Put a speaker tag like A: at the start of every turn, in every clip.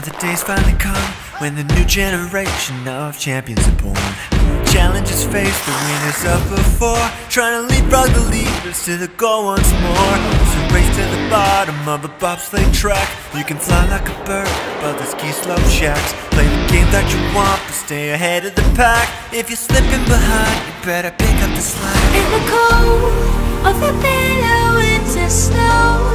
A: The day's finally come when the new generation of champions are born. Challenges face the winners of before, trying to leapfrog the leaders to the goal once more. It's a race to the bottom of the bobsleigh track. You can fly like a bird above the ski slope shacks. Play the game that you want, but stay ahead of the pack. If you're slipping behind, you better pick up the slack.
B: In the cold of the bitter winter snow,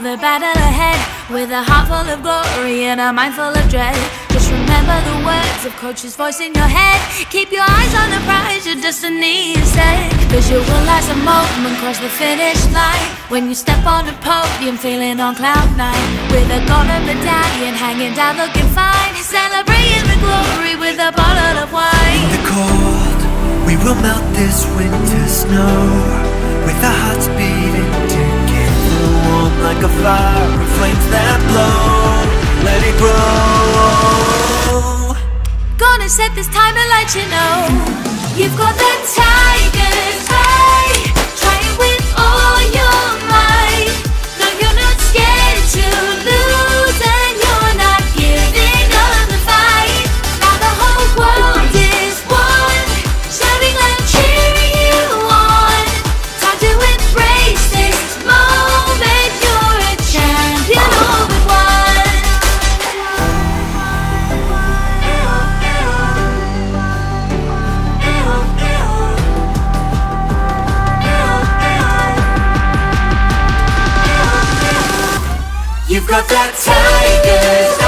B: the battle ahead. With a heart full of glory and a mind full of dread. Just remember the words of coach's voice in your head. Keep your eyes on the prize, your destiny is set. Realize the moment cross the finish line. When you step on the podium feeling on cloud nine. With a golden medallion hanging down looking fine. Celebrating the glory with a bottle of wine.
A: In the cold We will melt this winter snow. With our hearts beating
B: Gonna set this time and let you know. You've got the
A: tiger's Got that tiger's